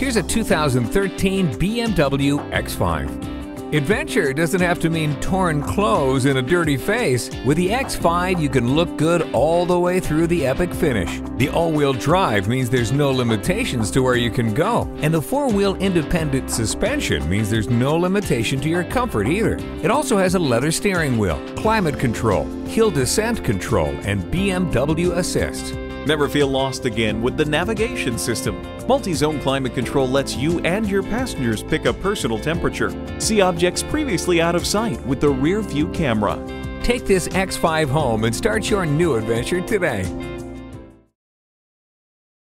Here's a 2013 BMW X5. Adventure doesn't have to mean torn clothes and a dirty face. With the X5, you can look good all the way through the epic finish. The all-wheel drive means there's no limitations to where you can go, and the four-wheel independent suspension means there's no limitation to your comfort either. It also has a leather steering wheel, climate control, hill descent control, and BMW Assist. Never feel lost again with the navigation system. Multi-zone climate control lets you and your passengers pick a personal temperature. See objects previously out of sight with the rear view camera. Take this X5 home and start your new adventure today.